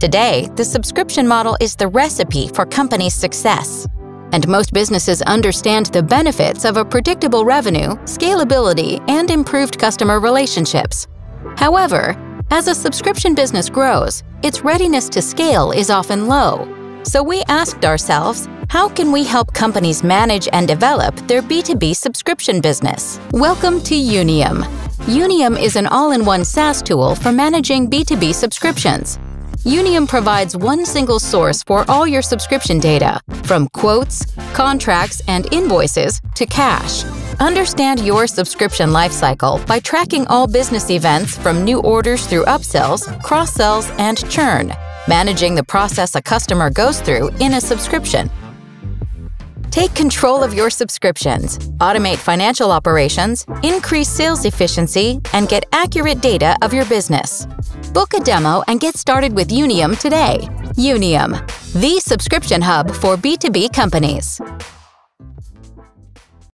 Today, the subscription model is the recipe for company success. And most businesses understand the benefits of a predictable revenue, scalability, and improved customer relationships. However, as a subscription business grows, its readiness to scale is often low. So we asked ourselves, how can we help companies manage and develop their B2B subscription business? Welcome to Younium. Younium is an all-in-one SaaS tool for managing B2B subscriptions. Younium provides one single source for all your subscription data, from quotes, contracts, and invoices to cash. Understand your subscription lifecycle by tracking all business events from new orders through upsells, cross-sells, and churn, managing the process a customer goes through in a subscription. Take control of your subscriptions, automate financial operations, increase sales efficiency, and get accurate data of your business. Book a demo and get started with Younium today. Younium, the subscription hub for B2B companies.